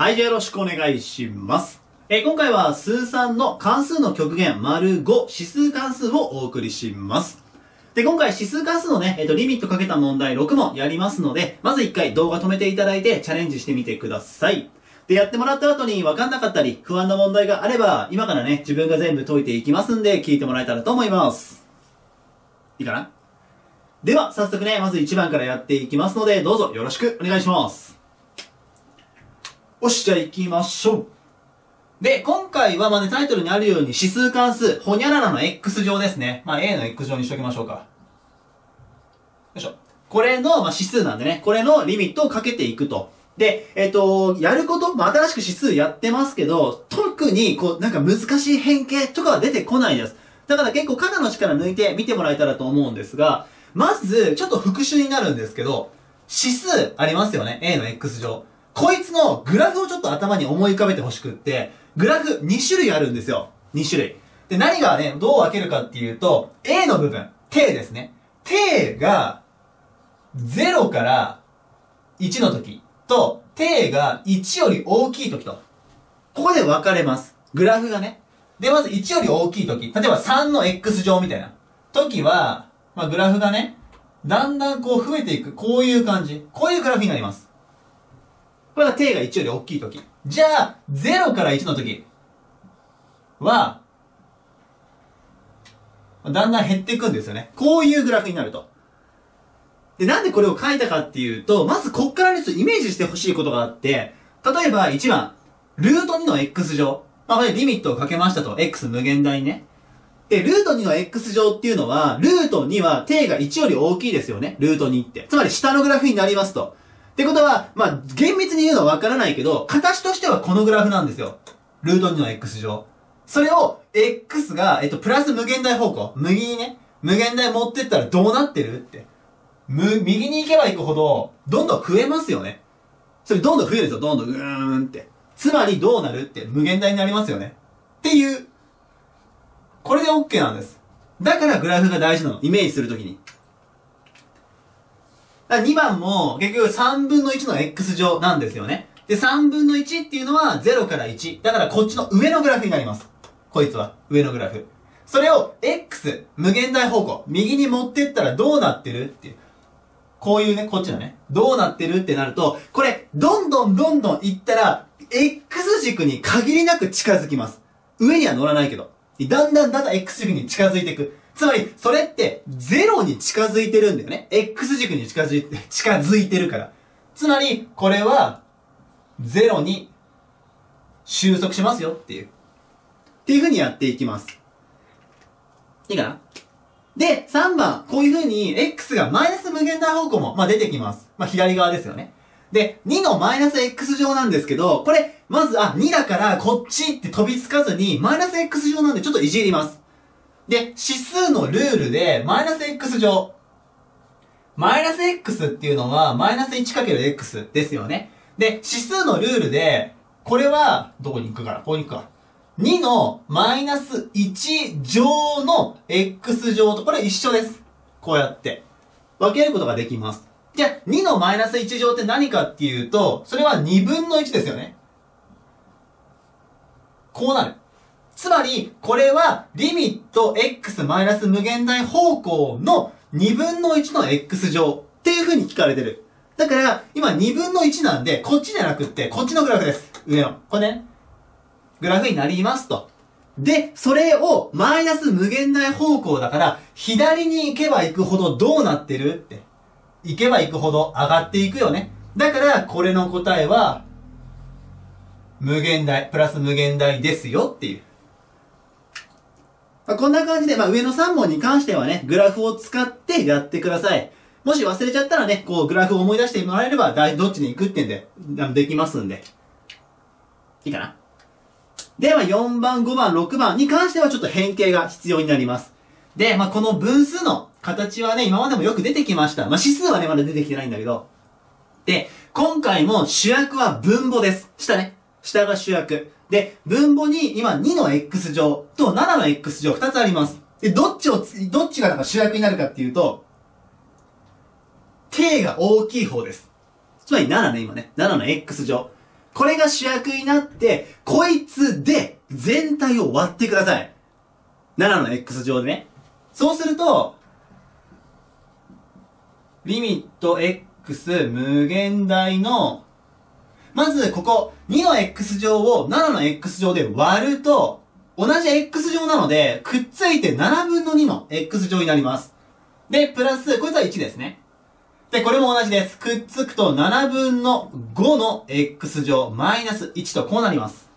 はい、じゃあよろしくお願いします。えー今回は数3の関数の極限丸5指数関数をお送りします。で、今回指数関数のね、えっ、と、リミットかけた問題6もやりますので、まず一回動画止めていただいてチャレンジしてみてください。で、やってもらった後に分かんなかったり、不安な問題があれば、今からね、自分が全部解いていきますんで、聞いてもらえたらと思います。いいかな？では、早速ね、まず1番からやっていきますので、どうぞよろしくお願いします。よし、じゃあ行きましょう。で、今回はまあね、タイトルにあるように指数関数、ほにゃららの X 乗ですね。まあ A の X 乗にしときましょうか。よいしょ。これの、まあ、指数なんでね、これのリミットをかけていくと。で、えっ、と、やること、まあ、新しく指数やってますけど、特に、こう、なんか難しい変形とかは出てこないです。だから結構肩の力抜いて見てもらえたらと思うんですが、まず、ちょっと復習になるんですけど、指数ありますよね。A の X 乗。こいつのグラフをちょっと頭に思い浮かべてほしくって、グラフ2種類あるんですよ。2種類。で、何がね、どう分けるかっていうと、A の部分、t ですね。t が、0から1の時と、t が1より大きい時と。ここで分かれます。グラフがね。で、まず1より大きい時。例えば3の x 乗みたいな。時は、まあ、グラフがね、だんだんこう増えていく。こういう感じ。こういうグラフになります。これが t が1より大きい時。じゃあ、0から1の時は、だんだん減っていくんですよね。こういうグラフになると。で、なんでこれを書いたかっていうと、まずこっからね、ちょっとイメージしてほしいことがあって、例えば1番、ルート2の x 乗。まあ、これリミットをかけましたと。x 無限大ね。で、ルート2の x 乗っていうのは、ルート2は t が1より大きいですよね。ルート2って。つまり下のグラフになりますと。ってことは、まあ、厳密に言うのはわからないけど、形としてはこのグラフなんですよ。ルート2の x 乗。それを、x が、えっと、プラス無限大方向。右にね、無限大持ってったらどうなってるって。む、右に行けば行くほど、どんどん増えますよね。それどんどん増えるんですよ。どんどん、うーんって。つまりどうなるって、無限大になりますよね。っていう。これで OK なんです。だからグラフが大事なの。イメージするときに。だ2番も結局3分の1の x 乗なんですよね。で、3分の1っていうのは0から1。だからこっちの上のグラフになります。こいつは。上のグラフ。それを x、無限大方向、右に持ってったらどうなってる？っていう。こういうね、こっちのね、どうなってるってなると、これ、どんどんどんどん行ったら、x 軸に限りなく近づきます。上には乗らないけど。だんだんだんだん x 軸に近づいていく。つまり、それって、0に近づいてるんだよね。x 軸に近づいて、近づいてるから。つまり、これは、0に収束しますよっていう。っていう風にやっていきます。いいかな？で、3番、こういう風に x がマイナス無限大方向も、まあ、出てきます。まあ、左側ですよね。で、2のマイナス x 乗なんですけど、これ、まず、あ、2だからこっちって飛びつかずに、マイナス x 乗なんでちょっといじります。で、指数のルールで、マイナス x 乗。マイナス x っていうのは、マイナス 1×x ですよね。で、指数のルールで、これは、どこに行くかなここに行くか。2のマイナス1乗の x 乗と、これ一緒です。こうやって。分けることができます。じゃあ、2のマイナス1乗って何かっていうと、それは2分の1ですよね。こうなる。つまり、これは、リミット x マイナス無限大方向の2分の1の x 乗っていう風に聞かれてる。だから、今2分の1なんで、こっちじゃなくって、こっちのグラフです。上の。これね。グラフになりますと。で、それをマイナス無限大方向だから、左に行けば行くほどどうなってるって。行けば行くほど上がっていくよね。だから、これの答えは、無限大、プラス無限大ですよっていう。まあこんな感じで、まあ、上の3問に関してはね、グラフを使ってやってください。もし忘れちゃったらね、こう、グラフを思い出してもらえれば、だいどっちに行くってんで、できますんで。いいかな？では、4番、5番、6番に関してはちょっと変形が必要になります。で、まあ、この分数の形はね、今までもよく出てきました。まあ、指数はね、まだ出てきてないんだけど。で、今回も主役は分母です。下ね。下が主役。で、分母に今2の x 乗と7の x 乗2つあります。で、どっちを、どっちがなんか主役になるかっていうと、k が大きい方です。つまり7ね、今ね。7の x 乗。これが主役になって、こいつで全体を割ってください。7の x 乗でね。そうすると、リミット x 無限大の、まずここ2の x 乗を7の x 乗で割ると、同じ x 乗なので、くっついて7分の2の x 乗になります。で、プラス、こいつは1ですね。で、これも同じです。くっつくと7分の5の x 乗マイナス1とこうなります。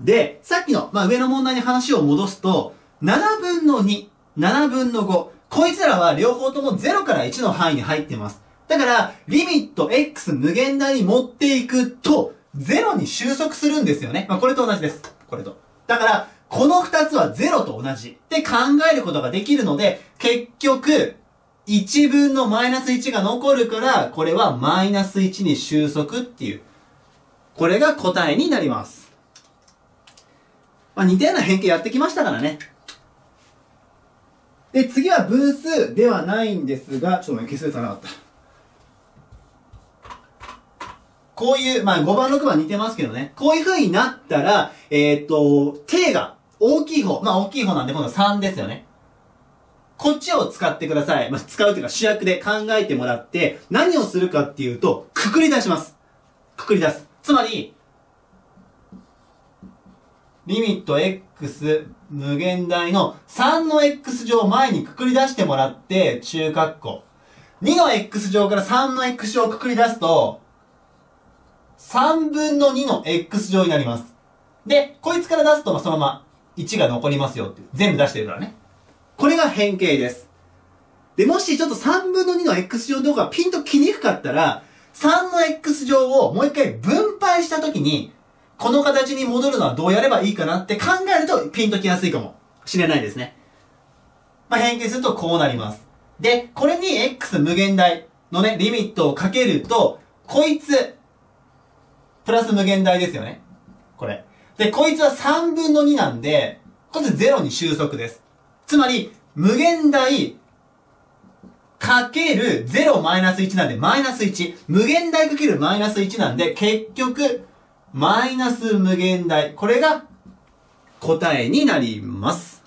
で、さっきの、まあ、上の問題に話を戻すと、7分の2、7分の5、こいつらは両方とも0から1の範囲に入ってます。だから、リミット x 無限大に持っていくと、0に収束するんですよね。まあ、これと同じです。これと。だから、この2つは0と同じって考えることができるので、結局、1分のマイナス1が残るから、これはマイナス1に収束っていう。これが答えになります。まあ、似たような変形やってきましたからね。で、次は分数ではないんですが、ちょっとね、消すやつなかった。こういう、まあ5番6番似てますけどね。こういう風になったら、えー、っと、手が大きい方、まあ大きい方なんで今度は3ですよね。こっちを使ってください。まあ、使うというか主役で考えてもらって、何をするかっていうと、くくり出します。くくり出す。つまり、リミット x 無限大の3の x 乗を前にくくり出してもらって、中括弧。2の x 乗から3の x 乗をくくり出すと、3分の2の x 乗になります。で、こいつから出すと、そのまま1が残りますよって。全部出してるからね。これが変形です。で、もしちょっと3分の2の x 乗とかピンと来にくかったら、3の x 乗をもう一回分配したときに、この形に戻るのはどうやればいいかなって考えるとピンときやすいかもしれないですね。まあ、変形するとこうなります。で、これに x 無限大のね、リミットをかけると、こいつ、プラス無限大ですよね。これ。で、こいつは3分の2なんで、こいつ0に収束です。つまり、無限大かける0マイナス1なんで、マイナス1。無限大かけるマイナス1なんで、結局、マイナス無限大。これが答えになります。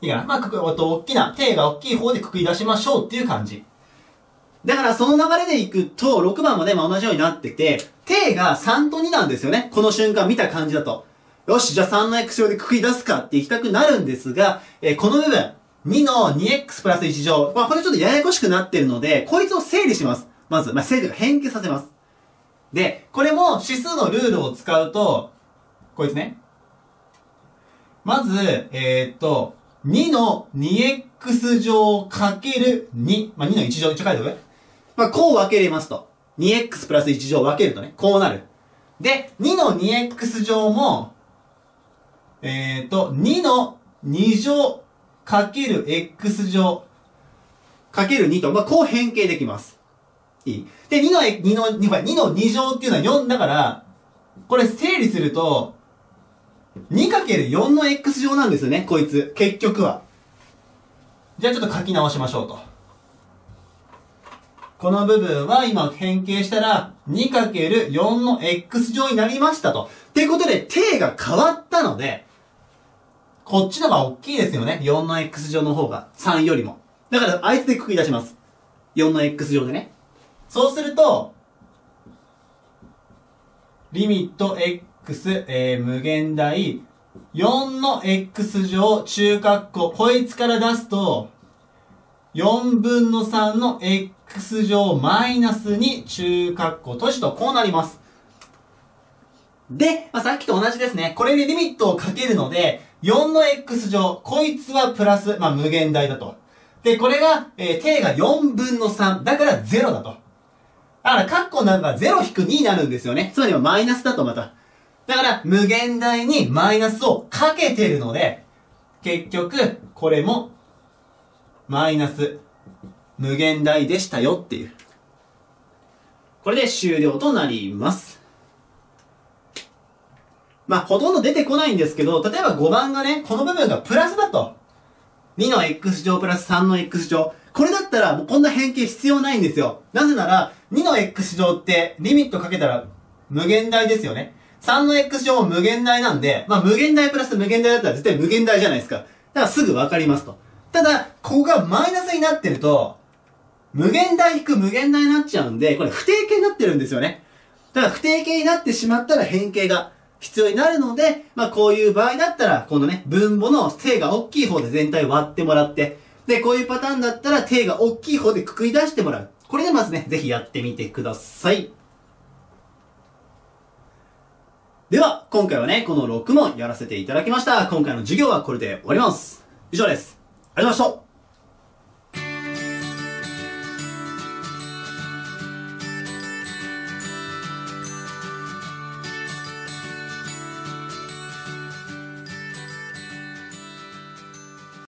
いいかな？まあ、くく、おと、大きな、手が大きい方でくくり出しましょうっていう感じ。だからその流れでいくと、6番もね、まあ、同じようになってて、手が3と2なんですよね。この瞬間見た感じだと。よし、じゃあ3の x 乗でくくり出すかって行きたくなるんですが、えー、この部分、2の 2x プラス1乗。まあ、これちょっとややこしくなってるので、こいつを整理します。まず、まあ、整理が変形させます。で、これも指数のルールを使うと、こいつね。まず、えー、っと、2の 2x 乗かける2。まあ、2の1乗、一応書いておくまあ、こう分けれますと。2x プラス1乗分けるとね、こうなる。で、2の 2x 乗も、えー、っと、2の2乗かける x 乗かける2と、まあ、こう変形できます。いいで、2の、2の、2, の2乗っていうのは4だから、これ整理すると、2×4 の x 乗なんですよね、こいつ。結局は。じゃあちょっと書き直しましょうと。この部分は今変形したら 2×4 の x 乗になりましたと。っていうことで、定が変わったので、こっちの方が大きいですよね。4の x 乗の方が。3よりも。だから、あいつでくくり出します。4の x 乗でね。そうすると、リミット x、えー、無限大、4の x 乗中括弧、こいつから出すと、4分の3の x 乗マイナス2中括弧閉じとこうなります。で、まあ、さっきと同じですね。これでリミットをかけるので、4の x 乗、こいつはプラス、まあ、無限大だと。で、これが、えー、定が4分の3。だから0だと。だから、カッコなんか0引く2になるんですよね。つまりはマイナスだとまた。だから、無限大にマイナスをかけてるので、結局、これも、マイナス、無限大でしたよっていう。これで終了となります。まあ、ほとんど出てこないんですけど、例えば5番がね、この部分がプラスだと。2の x 乗プラス3の x 乗。これだったらもうこんな変形必要ないんですよ。なぜなら、2の x 乗ってリミットかけたら無限大ですよね。3の x 乗も無限大なんで、まあ無限大プラス無限大だったら絶対無限大じゃないですか。だからすぐわかりますと。ただ、ここがマイナスになってると、無限大引く無限大になっちゃうんで、これ不定形になってるんですよね。ただ不定形になってしまったら変形が必要になるので、まあこういう場合だったら、このね、分母の正が大きい方で全体割ってもらって、で、こういうパターンだったら、定が大きい方でくくり出してもらう。これでまずね、ぜひやってみてください。では、今回はね、この6問やらせていただきました。今回の授業はこれで終わります。以上です。ありがとうございました。